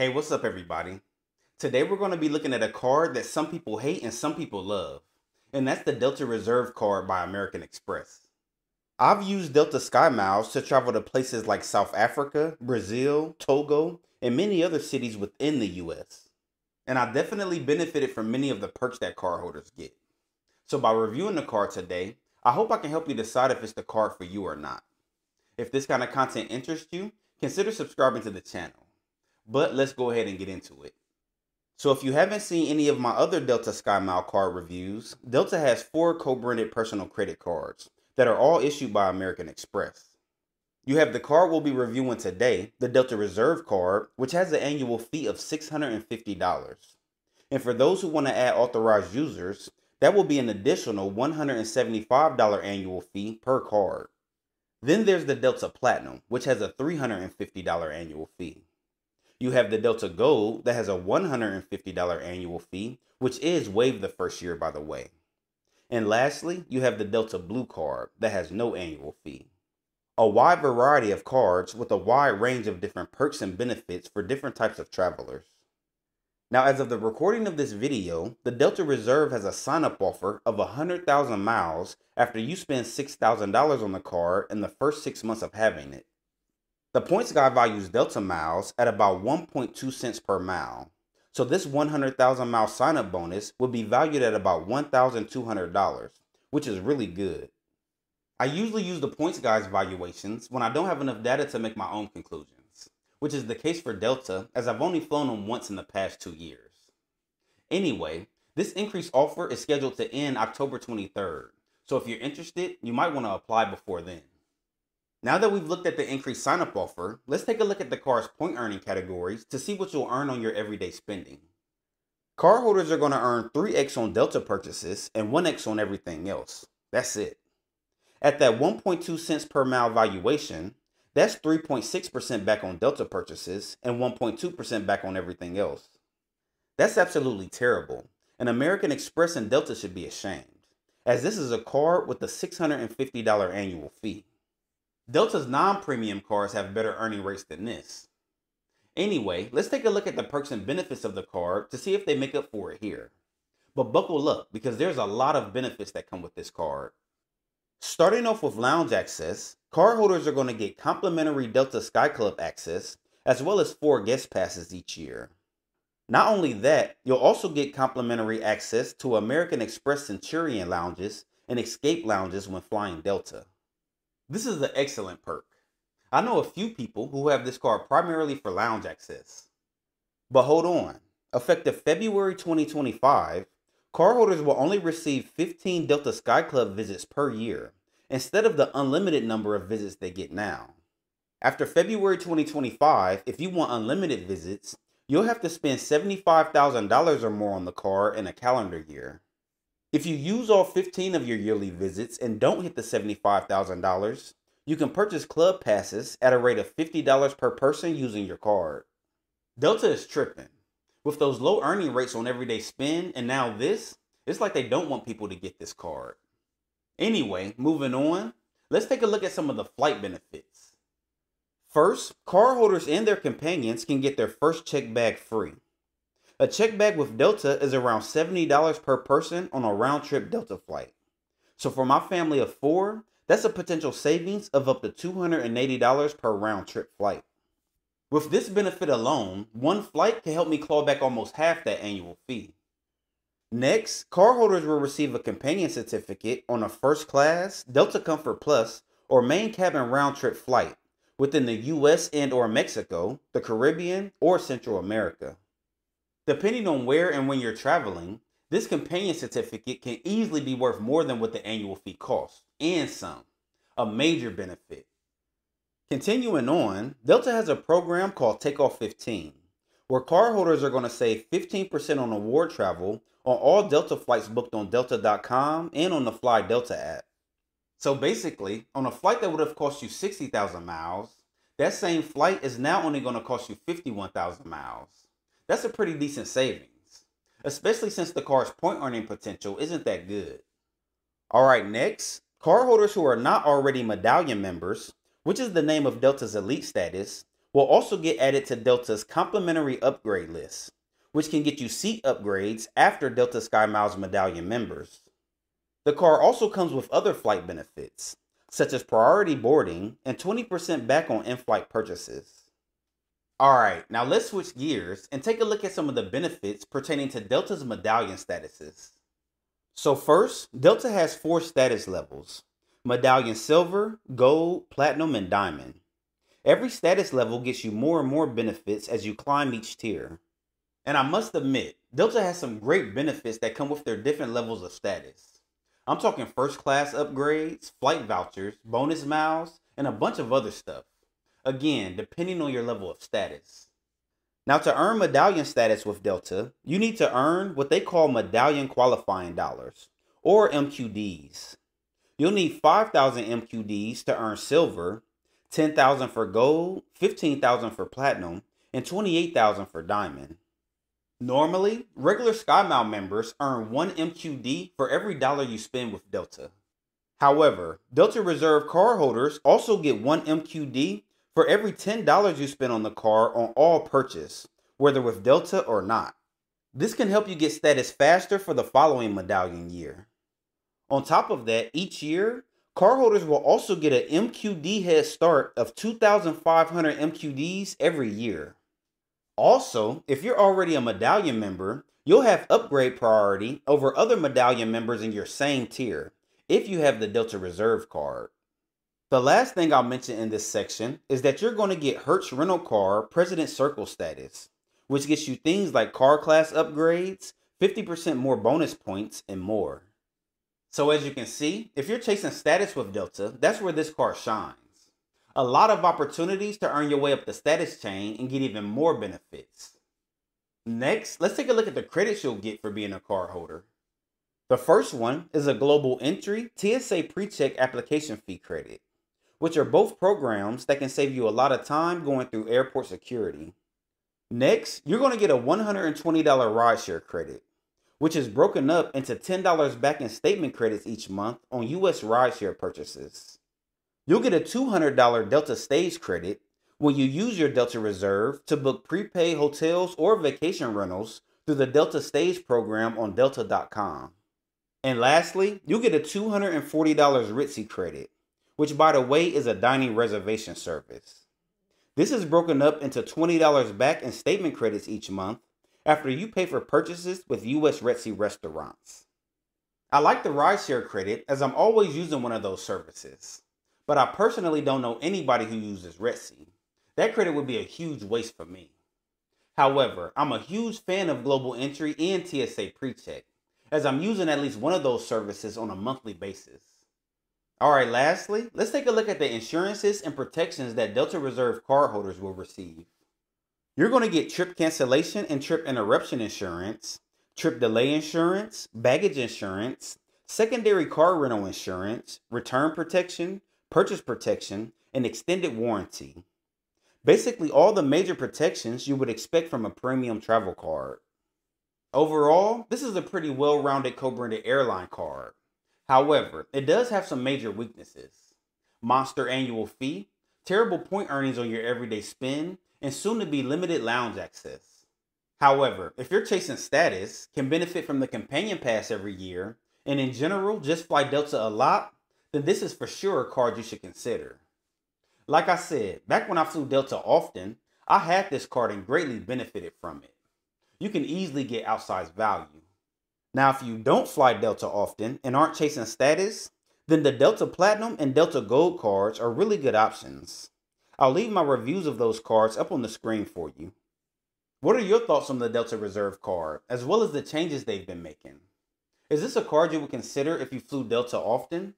Hey, what's up, everybody? Today we're going to be looking at a card that some people hate and some people love, and that's the Delta Reserve card by American Express. I've used Delta Sky Miles to travel to places like South Africa, Brazil, Togo, and many other cities within the US. And I definitely benefited from many of the perks that cardholders get. So by reviewing the card today, I hope I can help you decide if it's the card for you or not. If this kind of content interests you, consider subscribing to the channel. But let's go ahead and get into it. So if you haven't seen any of my other Delta SkyMile card reviews, Delta has four co-branded personal credit cards that are all issued by American Express. You have the card we'll be reviewing today, the Delta Reserve card, which has an annual fee of $650. And for those who want to add authorized users, that will be an additional $175 annual fee per card. Then there's the Delta Platinum, which has a $350 annual fee. You have the Delta Gold that has a $150 annual fee, which is waived the first year, by the way. And lastly, you have the Delta Blue card that has no annual fee. A wide variety of cards with a wide range of different perks and benefits for different types of travelers. Now, as of the recording of this video, the Delta Reserve has a sign-up offer of 100,000 miles after you spend $6,000 on the card in the first six months of having it. The points guy values Delta miles at about 1.2 cents per mile. So this 100,000 mile sign-up bonus would be valued at about $1,200, which is really good. I usually use the points guy's valuations when I don't have enough data to make my own conclusions which is the case for Delta as I've only flown them once in the past two years. Anyway, this increased offer is scheduled to end October 23rd, so if you're interested, you might want to apply before then. Now that we've looked at the increased sign-up offer, let's take a look at the car's point earning categories to see what you'll earn on your everyday spending. Cardholders are going to earn 3x on Delta purchases and 1x on everything else. That's it. At that 1.2 cents per mile valuation, that's 3.6% back on Delta purchases and 1.2% back on everything else. That's absolutely terrible, and American Express and Delta should be ashamed, as this is a card with a $650 annual fee. Delta's non-premium cards have better earning rates than this. Anyway, let's take a look at the perks and benefits of the card to see if they make up for it here. But buckle up because there's a lot of benefits that come with this card. Starting off with lounge access, cardholders are going to get complimentary Delta Sky Club access, as well as four guest passes each year. Not only that, you'll also get complimentary access to American Express Centurion lounges and escape lounges when flying Delta. This is an excellent perk. I know a few people who have this card primarily for lounge access. But hold on. Effective February 2025, Cardholders will only receive 15 Delta Sky Club visits per year, instead of the unlimited number of visits they get now. After February 2025, if you want unlimited visits, you'll have to spend $75,000 or more on the card in a calendar year. If you use all 15 of your yearly visits and don't hit the $75,000, you can purchase club passes at a rate of $50 per person using your card. Delta is tripping with those low earning rates on everyday spend and now this, it's like they don't want people to get this card. Anyway, moving on, let's take a look at some of the flight benefits. First, cardholders and their companions can get their first check bag free. A check bag with Delta is around $70 per person on a round trip Delta flight. So for my family of four, that's a potential savings of up to $280 per round trip flight. With this benefit alone, one flight can help me claw back almost half that annual fee. Next, cardholders will receive a companion certificate on a first class, Delta Comfort Plus, or main cabin round trip flight within the US and or Mexico, the Caribbean, or Central America. Depending on where and when you're traveling, this companion certificate can easily be worth more than what the annual fee costs, and some. A major benefit. Continuing on, Delta has a program called Takeoff 15, where cardholders are going to save 15% on award travel on all Delta flights booked on Delta.com and on the Fly Delta app. So basically, on a flight that would have cost you 60,000 miles, that same flight is now only going to cost you 51,000 miles. That's a pretty decent savings, especially since the car's point earning potential isn't that good. All right, next, cardholders who are not already medallion members which is the name of Delta's elite status, will also get added to Delta's complimentary upgrade list, which can get you seat upgrades after Delta Sky Miles Medallion members. The car also comes with other flight benefits, such as priority boarding and 20% back on in flight purchases. Alright, now let's switch gears and take a look at some of the benefits pertaining to Delta's medallion statuses. So, first, Delta has four status levels Medallion Silver, Gold, Platinum, and Diamond. Every status level gets you more and more benefits as you climb each tier. And I must admit, Delta has some great benefits that come with their different levels of status. I'm talking first class upgrades, flight vouchers, bonus miles, and a bunch of other stuff. Again, depending on your level of status. Now, to earn medallion status with Delta, you need to earn what they call medallion qualifying dollars, or MQDs. You'll need 5,000 MQDs to earn silver, 10,000 for gold, 15,000 for platinum, and 28,000 for diamond. Normally, regular SkyMile members earn 1 MQD for every dollar you spend with Delta. However, Delta Reserve cardholders also get 1 MQD for every $10 you spend on the car on all purchase, whether with Delta or not. This can help you get status faster for the following medallion year. On top of that, each year, cardholders will also get an MQD head start of 2,500 MQDs every year. Also, if you're already a medallion member, you'll have upgrade priority over other medallion members in your same tier if you have the Delta Reserve card. The last thing I'll mention in this section is that you're going to get Hertz Rental Car President Circle status, which gets you things like car class upgrades, 50% more bonus points, and more. So as you can see, if you're chasing status with Delta, that's where this car shines a lot of opportunities to earn your way up the status chain and get even more benefits. Next, let's take a look at the credits you'll get for being a card holder. The first one is a global entry TSA pre-check application fee credit, which are both programs that can save you a lot of time going through airport security. Next, you're going to get a $120 rideshare credit, which is broken up into $10 back in statement credits each month on US rideshare purchases. You'll get a $200 Delta Stays credit when you use your Delta Reserve to book prepaid hotels or vacation rentals through the Delta Stays program on Delta.com. And lastly, you'll get a $240 Resy credit, which by the way is a dining reservation service. This is broken up into $20 back in statement credits each month after you pay for purchases with US Resy restaurants. I like the rideshare credit as I'm always using one of those services but I personally don't know anybody who uses Resy. That credit would be a huge waste for me. However, I'm a huge fan of Global Entry and TSA PreCheck, as I'm using at least one of those services on a monthly basis. Alright, lastly, let's take a look at the insurances and protections that Delta Reserve cardholders will receive. You're going to get trip cancellation and trip interruption insurance, trip delay insurance, baggage insurance, secondary car rental insurance, return protection, purchase protection, and extended warranty. Basically, all the major protections you would expect from a premium travel card. Overall, this is a pretty well rounded co branded airline card. However, it does have some major weaknesses monster annual fee, terrible point earnings on your everyday spend, and soon to be limited lounge access. However, if you're chasing status, can benefit from the companion pass every year, and in general just fly Delta a lot, then this is for sure a card you should consider. Like I said, back when I flew Delta often, I had this card and greatly benefited from it. You can easily get outsized value. Now, if you don't fly Delta often and aren't chasing status, then the Delta Platinum and Delta Gold cards are really good options. I'll leave my reviews of those cards up on the screen for you. What are your thoughts on the Delta Reserve card, as well as the changes they've been making? Is this a card you would consider if you flew Delta often?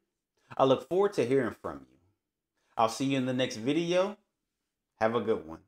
I look forward to hearing from you. I'll see you in the next video. Have a good one.